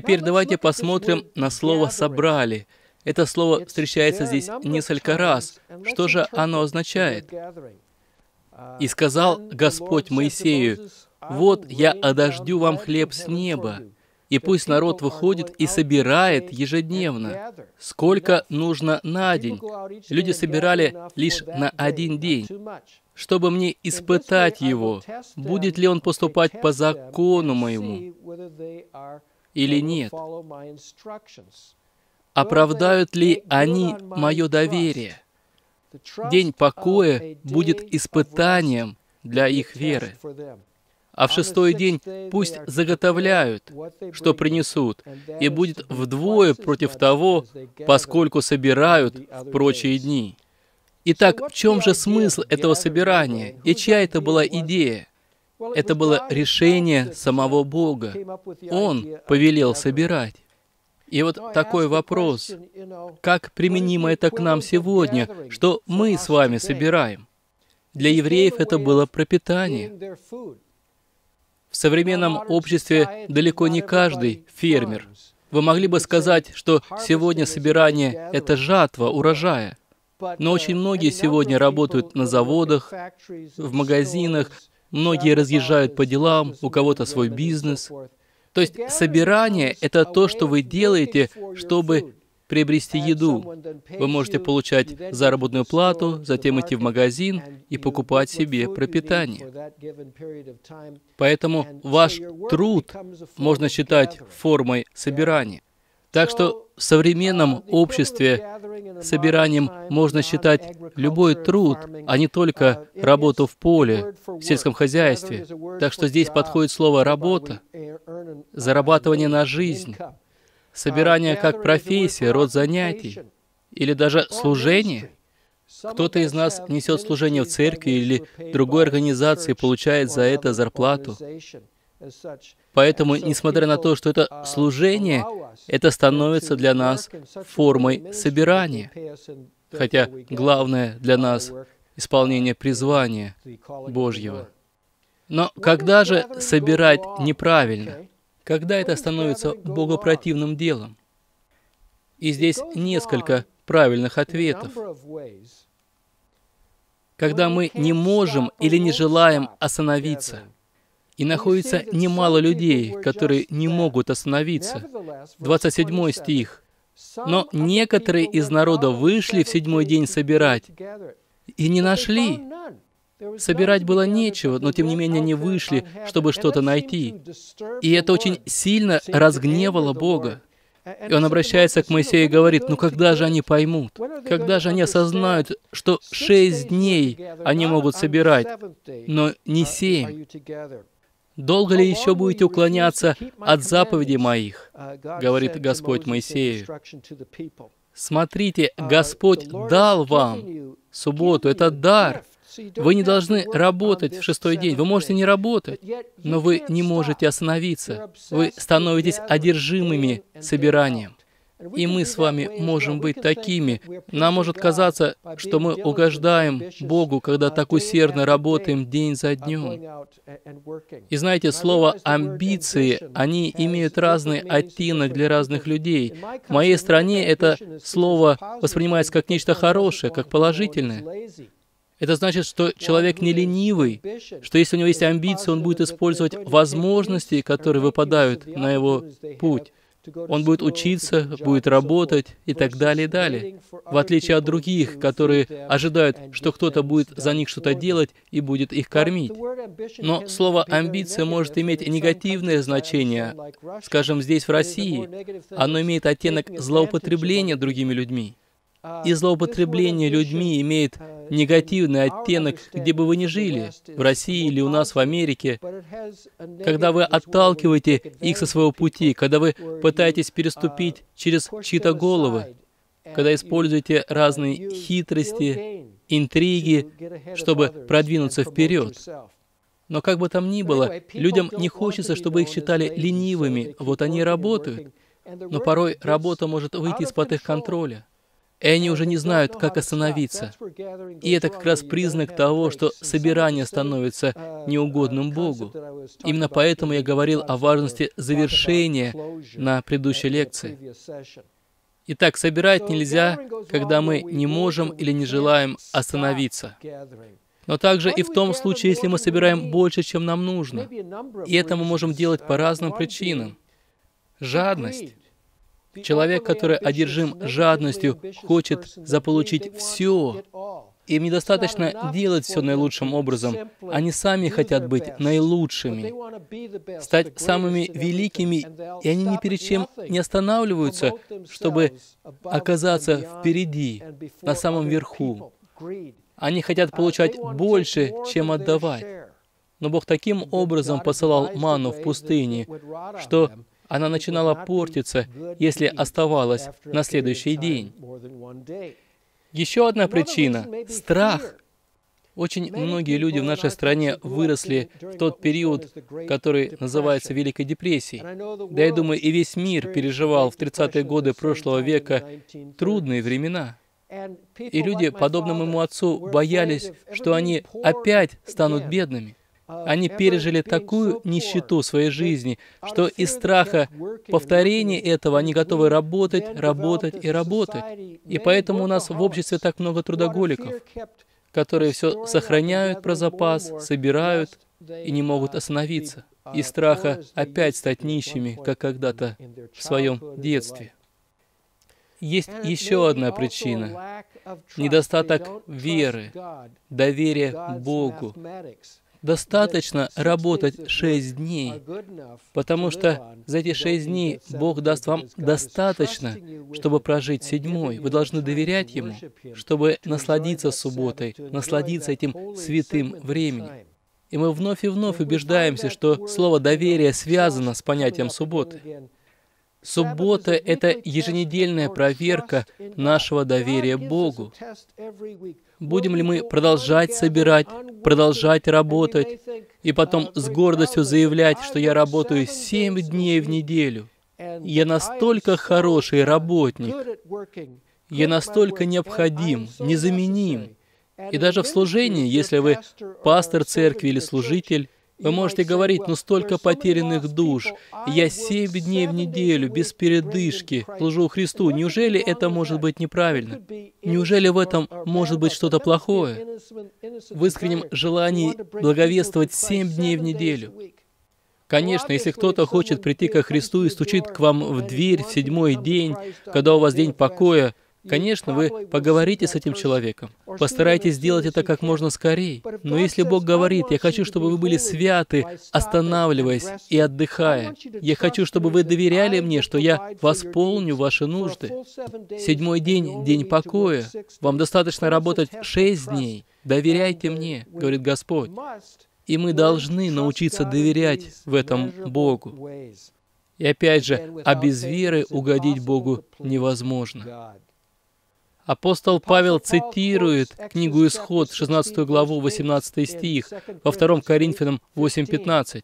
Теперь давайте посмотрим на слово «собрали». Это слово встречается здесь несколько раз. Что же оно означает? «И сказал Господь Моисею, «Вот я одождю вам хлеб с неба, и пусть народ выходит и собирает ежедневно, сколько нужно на день. Люди собирали лишь на один день, чтобы мне испытать его, будет ли он поступать по закону моему или нет. Оправдают ли они мое доверие? День покоя будет испытанием для их веры. А в шестой день пусть заготовляют, что принесут, и будет вдвое против того, поскольку собирают в прочие дни. Итак, в чем же смысл этого собирания? И чья это была идея? Это было решение самого Бога. Он повелел собирать. И вот такой вопрос. Как применимо это к нам сегодня, что мы с вами собираем? Для евреев это было пропитание. В современном обществе далеко не каждый фермер. Вы могли бы сказать, что сегодня собирание — это жатва урожая. Но очень многие сегодня работают на заводах, в магазинах, многие разъезжают по делам, у кого-то свой бизнес. То есть собирание — это то, что вы делаете, чтобы приобрести еду. Вы можете получать заработную плату, затем идти в магазин и покупать себе пропитание. Поэтому ваш труд можно считать формой собирания. Так что в современном обществе собиранием можно считать любой труд, а не только работу в поле, в сельском хозяйстве. Так что здесь подходит слово «работа», зарабатывание на жизнь, собирание как профессия, род занятий, или даже служение. Кто-то из нас несет служение в церкви или другой организации получает за это зарплату. Поэтому, несмотря на то, что это служение, это становится для нас формой собирания. Хотя главное для нас — исполнение призвания Божьего. Но когда же собирать неправильно? Когда это становится богопротивным делом? И здесь несколько правильных ответов. Когда мы не можем или не желаем остановиться — и находится немало людей, которые не могут остановиться. 27 стих. Но некоторые из народа вышли в седьмой день собирать и не нашли. Собирать было нечего, но тем не менее они вышли, чтобы что-то найти. И это очень сильно разгневало Бога. И он обращается к Моисею и говорит, ну когда же они поймут? Когда же они осознают, что шесть дней они могут собирать, но не семь? «Долго ли еще будете уклоняться от заповедей моих?» — говорит Господь Моисею. «Смотрите, Господь дал вам субботу, это дар. Вы не должны работать в шестой день. Вы можете не работать, но вы не можете остановиться. Вы становитесь одержимыми собиранием. И мы с вами можем быть такими. Нам может казаться, что мы угождаем Богу, когда так усердно работаем день за днем. И знаете, слово «амбиции», они имеют разный оттенок для разных людей. В моей стране это слово воспринимается как нечто хорошее, как положительное. Это значит, что человек не ленивый, что если у него есть амбиции, он будет использовать возможности, которые выпадают на его путь. Он будет учиться, будет работать и так далее и далее. В отличие от других, которые ожидают, что кто-то будет за них что-то делать и будет их кормить. Но слово «амбиция» может иметь негативное значение. Скажем, здесь, в России, оно имеет оттенок злоупотребления другими людьми. И злоупотребление людьми имеет негативный оттенок, где бы вы ни жили, в России или у нас в Америке, когда вы отталкиваете их со своего пути, когда вы пытаетесь переступить через чьи-то головы, когда используете разные хитрости, интриги, чтобы продвинуться вперед. Но как бы там ни было, людям не хочется, чтобы их считали ленивыми. Вот они работают. Но порой работа может выйти из-под их контроля. И они уже не знают, как остановиться. И это как раз признак того, что собирание становится неугодным Богу. Именно поэтому я говорил о важности завершения на предыдущей лекции. Итак, собирать нельзя, когда мы не можем или не желаем остановиться. Но также и в том случае, если мы собираем больше, чем нам нужно. И это мы можем делать по разным причинам. Жадность. Человек, который одержим жадностью, хочет заполучить все. Им недостаточно делать все наилучшим образом. Они сами хотят быть наилучшими, стать самыми великими, и они ни перед чем не останавливаются, чтобы оказаться впереди, на самом верху. Они хотят получать больше, чем отдавать. Но Бог таким образом посылал ману в пустыне, что она начинала портиться, если оставалась на следующий день. Еще одна причина — страх. Очень многие люди в нашей стране выросли в тот период, который называется Великой депрессией. Да я думаю, и весь мир переживал в 30-е годы прошлого века трудные времена. И люди, подобно моему отцу, боялись, что они опять станут бедными. Они пережили такую нищету своей жизни, что из страха повторения этого они готовы работать, работать и работать. И поэтому у нас в обществе так много трудоголиков, которые все сохраняют про запас, собирают и не могут остановиться. Из страха опять стать нищими, как когда-то в своем детстве. Есть еще одна причина — недостаток веры, доверия Богу. Достаточно работать шесть дней, потому что за эти шесть дней Бог даст вам достаточно, чтобы прожить седьмой. Вы должны доверять Ему, чтобы насладиться субботой, насладиться этим святым временем. И мы вновь и вновь убеждаемся, что слово «доверие» связано с понятием субботы. Суббота — это еженедельная проверка нашего доверия Богу. Будем ли мы продолжать собирать, продолжать работать, и потом с гордостью заявлять, что я работаю семь дней в неделю. Я настолько хороший работник, я настолько необходим, незаменим. И даже в служении, если вы пастор церкви или служитель, вы можете говорить, ну столько потерянных душ. Я семь дней в неделю, без передышки, служу Христу. Неужели это может быть неправильно? Неужели в этом может быть что-то плохое? В искреннем желании благовествовать семь дней в неделю. Конечно, если кто-то хочет прийти ко Христу и стучит к вам в дверь в седьмой день, когда у вас день покоя, Конечно, вы поговорите с этим человеком. Постарайтесь сделать это как можно скорее. Но если Бог говорит, «Я хочу, чтобы вы были святы, останавливаясь и отдыхая. Я хочу, чтобы вы доверяли мне, что я восполню ваши нужды. Седьмой день — день покоя. Вам достаточно работать шесть дней. Доверяйте мне», — говорит Господь. И мы должны научиться доверять в этом Богу. И опять же, а без веры угодить Богу невозможно. Апостол Павел цитирует книгу Исход, 16 главу, 18 стих, во 2 Коринфянам 8.15.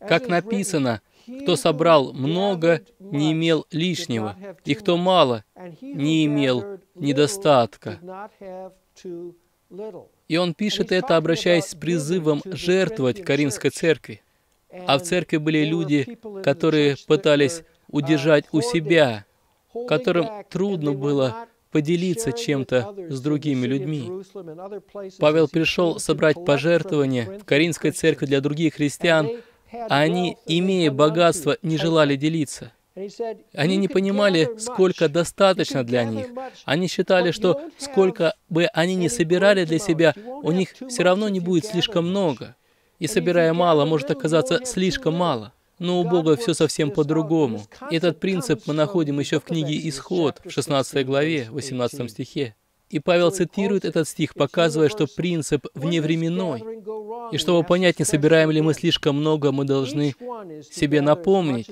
Как написано, кто собрал много, не имел лишнего, и кто мало, не имел недостатка. И он пишет это, обращаясь с призывом жертвовать Каринской церкви. А в церкви были люди, которые пытались удержать у себя, которым трудно было поделиться чем-то с другими людьми. Павел пришел собрать пожертвования в Каринской церкви для других христиан, а они, имея богатство, не желали делиться. Они не понимали, сколько достаточно для них. Они считали, что сколько бы они ни собирали для себя, у них все равно не будет слишком много. И собирая мало, может оказаться слишком мало. Но у Бога все совсем по-другому. Этот принцип мы находим еще в книге «Исход» в 16 главе, 18 стихе. И Павел цитирует этот стих, показывая, что принцип вневременной. И чтобы понять, не собираем ли мы слишком много, мы должны себе напомнить.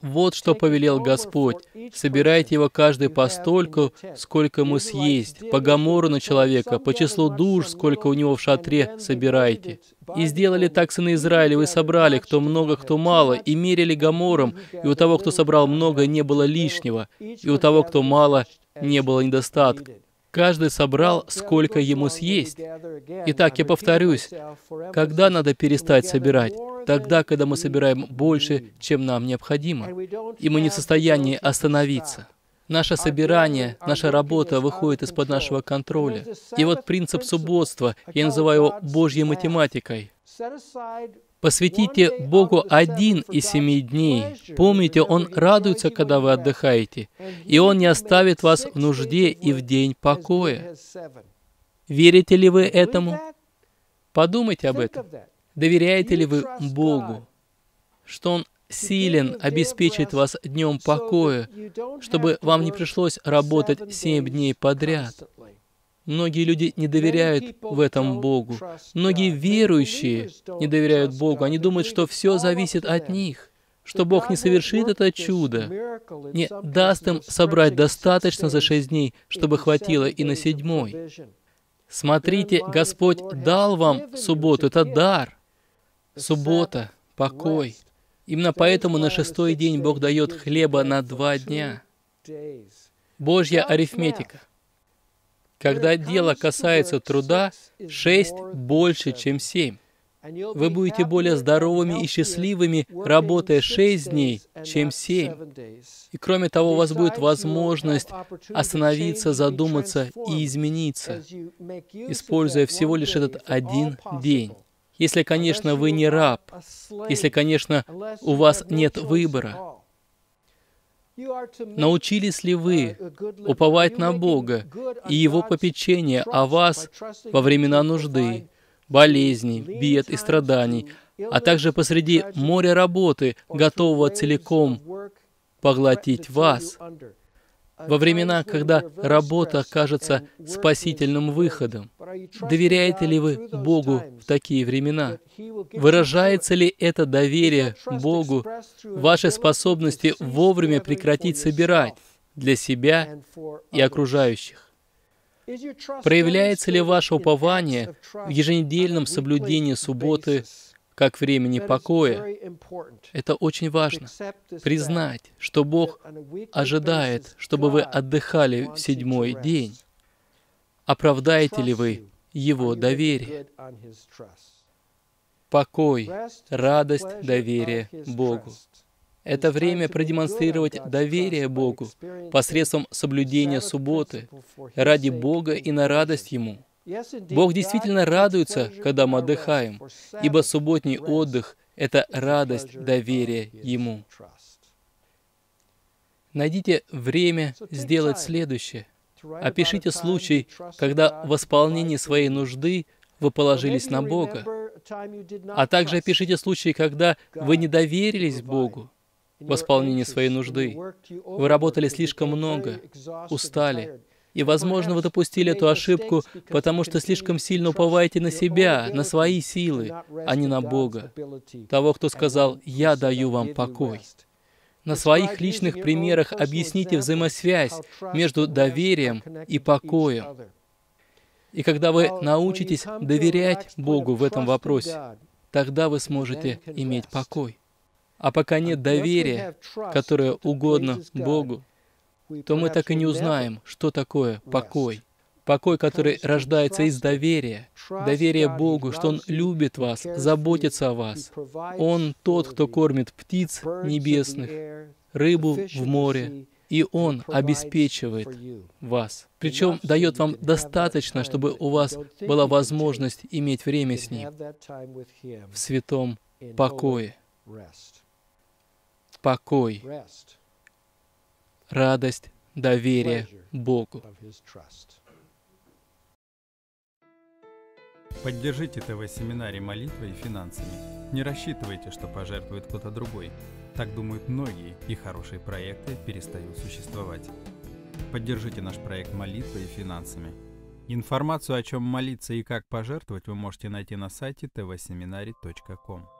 Вот что повелел Господь. Собирайте его каждый постольку, сколько ему съесть. По гамору на человека, по числу душ, сколько у него в шатре, собирайте. И сделали так сыны Израилевы, собрали, кто много, кто мало, и мерили гамором, и у того, кто собрал много, не было лишнего, и у того, кто мало, не было недостатка. Каждый собрал, сколько ему съесть. Итак, я повторюсь, когда надо перестать собирать? Тогда, когда мы собираем больше, чем нам необходимо, и мы не в состоянии остановиться. Наше собирание, наша работа выходит из-под нашего контроля. И вот принцип субботства, я называю его Божьей математикой. Посвятите Богу один из семи дней. Помните, Он радуется, когда вы отдыхаете, и Он не оставит вас в нужде и в день покоя. Верите ли вы этому? Подумайте об этом. Доверяете ли вы Богу, что Он силен обеспечить вас днем покоя, чтобы вам не пришлось работать семь дней подряд? Многие люди не доверяют в этом Богу. Многие верующие не доверяют Богу. Они думают, что все зависит от них, что Бог не совершит это чудо, не даст им собрать достаточно за шесть дней, чтобы хватило и на седьмой. Смотрите, Господь дал вам субботу, это дар. Суббота, покой. Именно поэтому на шестой день Бог дает хлеба на два дня. Божья арифметика. Когда дело касается труда, шесть больше, чем семь. Вы будете более здоровыми и счастливыми, работая шесть дней, чем семь. И кроме того, у вас будет возможность остановиться, задуматься и измениться, используя всего лишь этот один день. Если, конечно, вы не раб, если, конечно, у вас нет выбора. Научились ли вы уповать на Бога и Его попечение о вас во времена нужды, болезней, бед и страданий, а также посреди моря работы, готового целиком поглотить вас? Во времена, когда работа кажется спасительным выходом? Доверяете ли вы Богу в такие времена? Выражается ли это доверие Богу вашей способности вовремя прекратить собирать для себя и окружающих? Проявляется ли ваше упование в еженедельном соблюдении субботы как времени покоя. Это очень важно. Признать, что Бог ожидает, чтобы вы отдыхали в седьмой день. Оправдаете ли вы Его доверие? Покой, радость, доверие Богу. Это время продемонстрировать доверие Богу посредством соблюдения субботы ради Бога и на радость Ему – Бог действительно радуется, когда мы отдыхаем, ибо субботний отдых — это радость доверия Ему. Найдите время сделать следующее. Опишите случай, когда в исполнении своей нужды вы положились на Бога. А также опишите случай, когда вы не доверились Богу в исполнении своей нужды. Вы работали слишком много, устали, и, возможно, вы допустили эту ошибку, потому что слишком сильно уповаете на себя, на свои силы, а не на Бога, того, кто сказал «Я даю вам покой». На своих личных примерах объясните взаимосвязь между доверием и покоем. И когда вы научитесь доверять Богу в этом вопросе, тогда вы сможете иметь покой. А пока нет доверия, которое угодно Богу, то мы так и не узнаем, что такое покой. Покой, который рождается из доверия. Доверие Богу, что Он любит вас, заботится о вас. Он тот, кто кормит птиц небесных, рыбу в море, и Он обеспечивает вас. Причем дает вам достаточно, чтобы у вас была возможность иметь время с Ним в святом покое. Покой радость, доверие Богу. Поддержите ТВ-семинарий молитвой и финансами. Не рассчитывайте, что пожертвует кто-то другой. Так думают многие, и хорошие проекты перестают существовать. Поддержите наш проект молитвой и финансами. Информацию, о чем молиться и как пожертвовать, вы можете найти на сайте tvseminary.com.